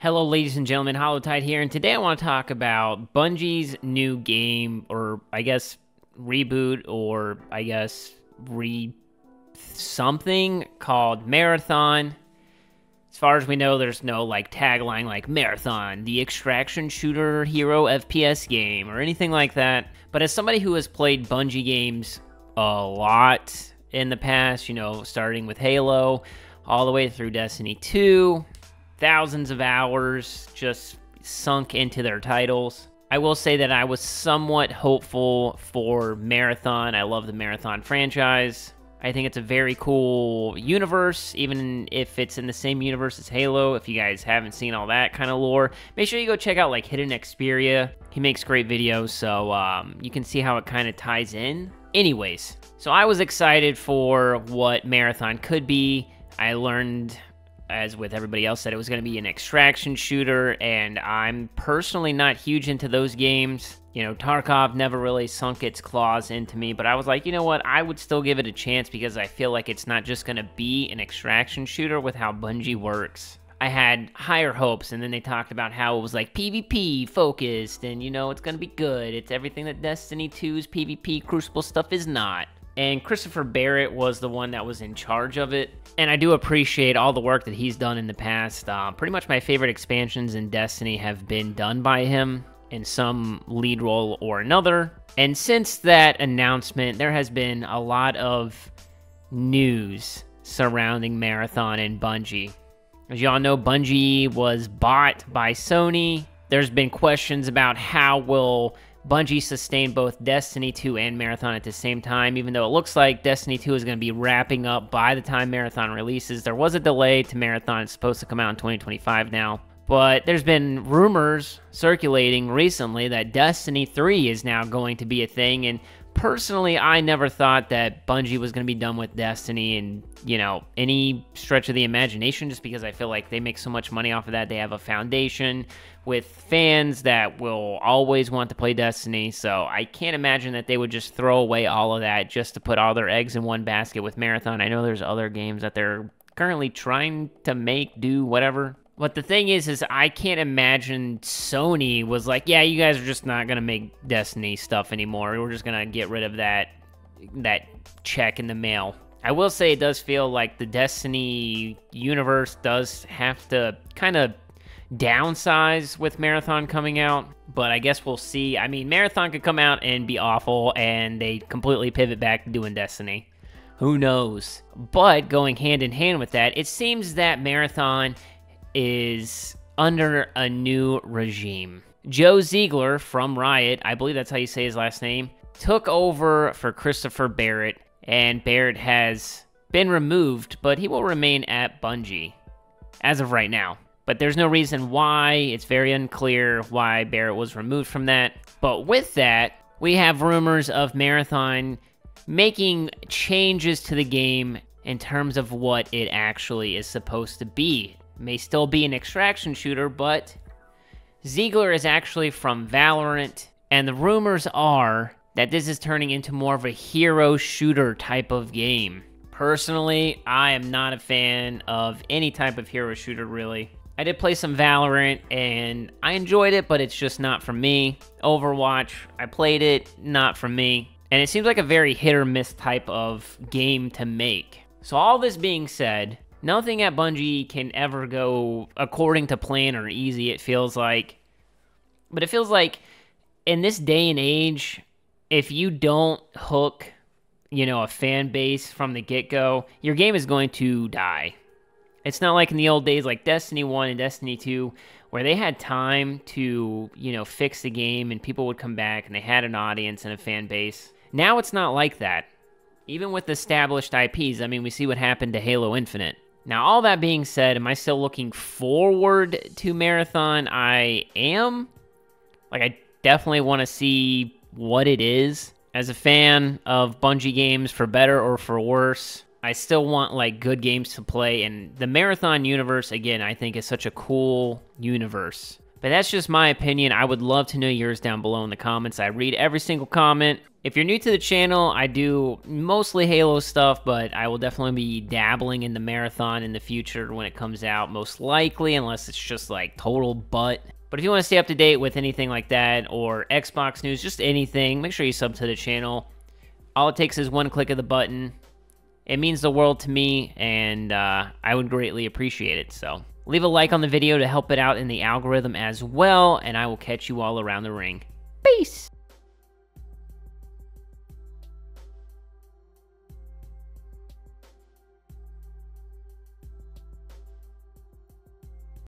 Hello, ladies and gentlemen, Hollowtide here, and today I want to talk about Bungie's new game, or I guess reboot, or I guess re something called Marathon. As far as we know, there's no like tagline like Marathon, the extraction shooter hero FPS game, or anything like that. But as somebody who has played Bungie games a lot in the past, you know, starting with Halo all the way through Destiny 2, thousands of hours just sunk into their titles. I will say that I was somewhat hopeful for Marathon. I love the Marathon franchise. I think it's a very cool universe, even if it's in the same universe as Halo. If you guys haven't seen all that kind of lore, make sure you go check out like Hidden Xperia. He makes great videos, so um, you can see how it kind of ties in. Anyways, so I was excited for what Marathon could be. I learned as with everybody else, that it was going to be an extraction shooter, and I'm personally not huge into those games. You know, Tarkov never really sunk its claws into me, but I was like, you know what, I would still give it a chance because I feel like it's not just going to be an extraction shooter with how Bungie works. I had higher hopes, and then they talked about how it was like PvP focused, and you know, it's going to be good. It's everything that Destiny 2's PvP Crucible stuff is not and Christopher Barrett was the one that was in charge of it. And I do appreciate all the work that he's done in the past. Uh, pretty much my favorite expansions in Destiny have been done by him in some lead role or another. And since that announcement, there has been a lot of news surrounding Marathon and Bungie. As y'all know, Bungie was bought by Sony. There's been questions about how will Bungie sustained both Destiny 2 and Marathon at the same time, even though it looks like Destiny 2 is going to be wrapping up by the time Marathon releases. There was a delay to Marathon, it's supposed to come out in 2025 now. But there's been rumors circulating recently that Destiny 3 is now going to be a thing, and personally, I never thought that Bungie was going to be done with Destiny and, you know, any stretch of the imagination just because I feel like they make so much money off of that. They have a foundation with fans that will always want to play Destiny. So I can't imagine that they would just throw away all of that just to put all their eggs in one basket with Marathon. I know there's other games that they're currently trying to make, do, whatever. But the thing is, is I can't imagine Sony was like, yeah, you guys are just not gonna make Destiny stuff anymore. We're just gonna get rid of that that check in the mail. I will say it does feel like the Destiny universe does have to kind of downsize with Marathon coming out, but I guess we'll see. I mean, Marathon could come out and be awful, and they completely pivot back to doing Destiny. Who knows? But going hand in hand with that, it seems that Marathon is under a new regime. Joe Ziegler from Riot, I believe that's how you say his last name, took over for Christopher Barrett, and Barrett has been removed, but he will remain at Bungie as of right now. But there's no reason why. It's very unclear why Barrett was removed from that. But with that, we have rumors of Marathon making changes to the game in terms of what it actually is supposed to be may still be an extraction shooter, but Ziegler is actually from Valorant, and the rumors are that this is turning into more of a hero shooter type of game. Personally, I am not a fan of any type of hero shooter, really. I did play some Valorant and I enjoyed it, but it's just not for me. Overwatch, I played it, not for me. And it seems like a very hit or miss type of game to make. So, all this being said, nothing at Bungie can ever go according to plan or easy, it feels like. But it feels like in this day and age, if you don't hook, you know, a fan base from the get go, your game is going to die. It's not like in the old days like Destiny 1 and Destiny 2 where they had time to, you know, fix the game and people would come back and they had an audience and a fan base. Now it's not like that. Even with established IPs, I mean, we see what happened to Halo Infinite. Now, all that being said, am I still looking forward to Marathon? I am. Like, I definitely want to see what it is. As a fan of Bungie games, for better or for worse, I still want like good games to play. And the Marathon universe, again, I think is such a cool universe. But that's just my opinion. I would love to know yours down below in the comments. I read every single comment. If you're new to the channel, I do mostly Halo stuff, but I will definitely be dabbling in the marathon in the future when it comes out, most likely, unless it's just like total butt. But if you want to stay up to date with anything like that, or Xbox news, just anything, make sure you sub to the channel. All it takes is one click of the button. It means the world to me, and uh, I would greatly appreciate it. So leave a like on the video to help it out in the algorithm as well, and I will catch you all around the ring. Peace!